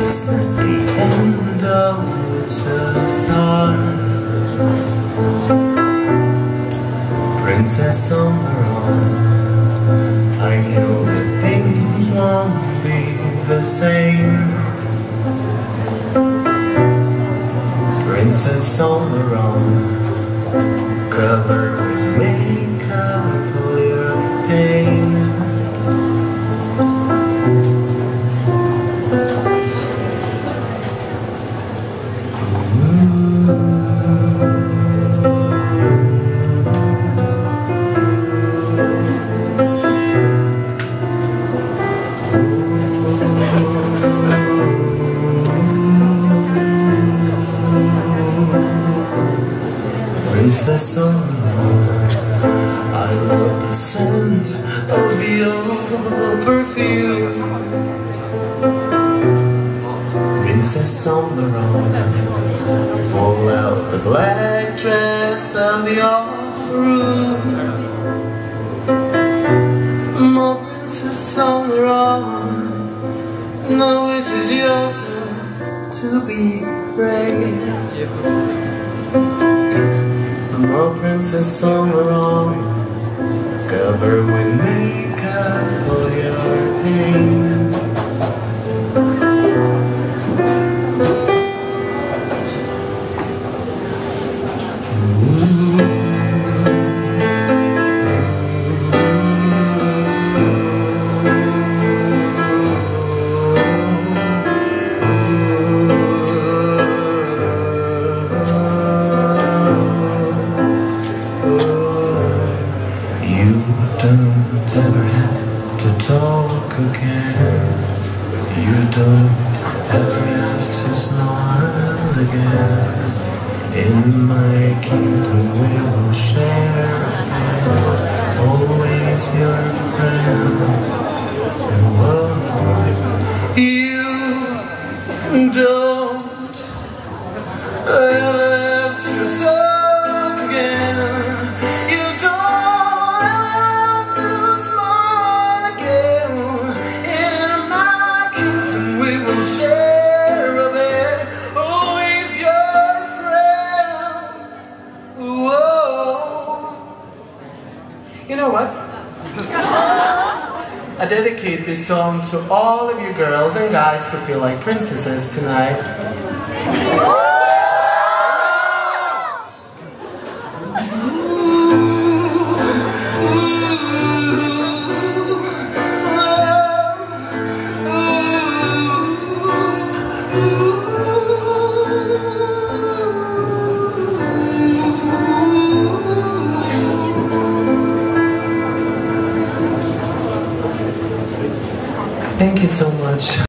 It's not the end of the start. Princess on their own. I know that things won't be the same. Princess on their Princess on I love the scent of your perfume. Princess on Pull out the black dress of your room. My princess on the Now it is your turn to be brave I'm a princess run, covered with makeup for your pain. Again. You don't ever have to smile again. In my kingdom we will share again. Always your friend. You don't You know what? I dedicate this song to all of you girls and guys who feel like princesses tonight. Thank you so much.